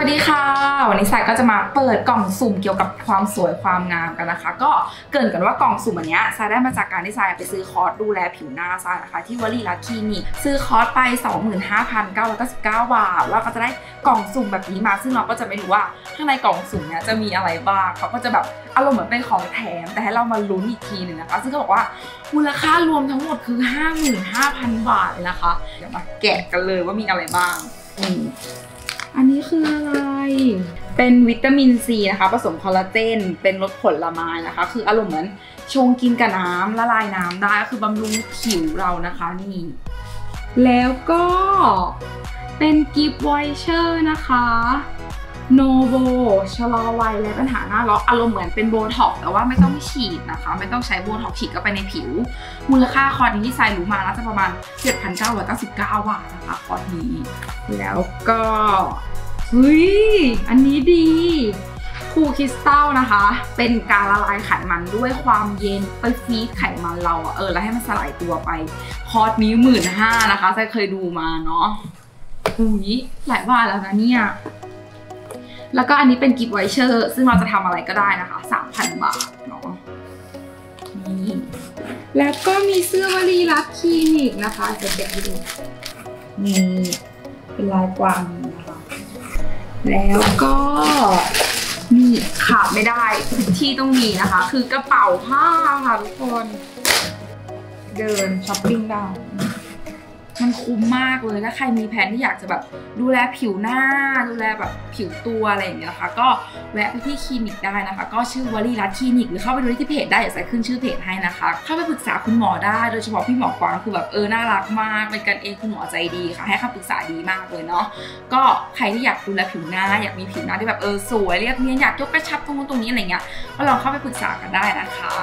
วัสดีค่ะ วันนี้สายก็จะมาเปิดกล่องสุ่มเกี่ยวกับความสวยความงามกันนะคะ ก็เกินกันว่ากล่องสุ่มอันเนี้ยสายได้มาจากการที่สายไปซื้อคอร์สดูแลผิวหน้าสายนะคะที่วลีรัตคลินิกซื้อคอร์สไป 25,999 บาท แล้วก็จะได้กล่องสุ่มแบบนี้มา ซึ่งเราก็จะไม่รู้ว่าข้างในกล่องสุ่มเนี้ยจะมีอะไรบ้างเขาก็จะแบบอารมณ์เหมือนเป็นของแถม แต่ให้เรามาลุ้นอีกทีหนึ่งนะคะ ซึ่งก็บอกว่ามูลค่ารวมทั้งหมดคือ 55,000 บาทเลยนะคะเดี๋ยวมาแกะกันเลยว่ามีอะไรบ้างอันนี้คือ เป็นวิตามินซีนะคะ ผสมคอลลาเจน เป็นรสผลไม้นะคะ คืออารมณ์เหมือนชงกินกับน้ำละลายน้ำได้ก็คือบำรุงผิวเรานะคะนี่แล้วก็เป็น gift voucher นะคะโนโวชะลอวัยและปัญหาหน้าล็อกอารมณ์เหมือนเป็นโบท็อกแต่ว่าไม่ต้องฉีดนะคะ ไม่ต้องใช้โบท็อกฉีดเข้าไปในผิว มูลค่าคอร์สนี้ที่ทรายรู้มาน่าจะประมาณ 7,999 บาทนะคะคอร์สนี้ แล้วก็ เฮ้ย อันนี้ดี cool crystal นะคะ เป็นการละลายไขมันด้วยความเย็นไปฟีดไขมันเราอะเออ แล้วให้มันสลายตัวไป คอร์สนี้หมื่นห้านะคะใครเคยดูมาเนาะอุ้ยหลายบาทแล้วนะเนี่ย แล้วก็อันนี้เป็น gift voucher ซึ่งเราจะทำอะไรก็ได้นะคะ 3,000 บาทเนาะนี่แล้วก็มีเสื้อวลีรักคลินิกนะคะจะแกะให้ดูนี่เป็นลายกวางนะคะ แล้วก็นี่ขาดไม่ได้ที่ต้องมีนะคะ คือกระเป๋าผ้าค่ะทุกคน เดินช้อปปิ้งได้ มันคุ้มมากเลยถ้าใครมีแผนที่อยากจะแบบดูแลผิวหน้า ดูแลแบบผิวตัวอะไรอย่างเงี้ยนะคะก็แวะไปที่คลินิกได้นะคะ ก็ชื่อวลีรัตคลินิกหรือเข้าไปดูที่เพจได้เดี๋ยวใส่ขึ้นชื่อเพจให้นะคะเข้าไปปรึกษาคุณหมอได้โดยเฉพาะพี่หมอกวางคือแบบเออน่ารักมากเป็นกันเองคุณหมอใจดีค่ะ ให้คำปรึกษาดีมากเลยเนาะก็ใครที่อยากดูแลผิวหน้า อยากมีผิวหน้าที่แบบเออสวยเรียบเนียนอยากยกกระชับตรงนู้นตรงนี้อะไรเงี้ยก็ลองเข้าไปปรึกษากันได้นะคะ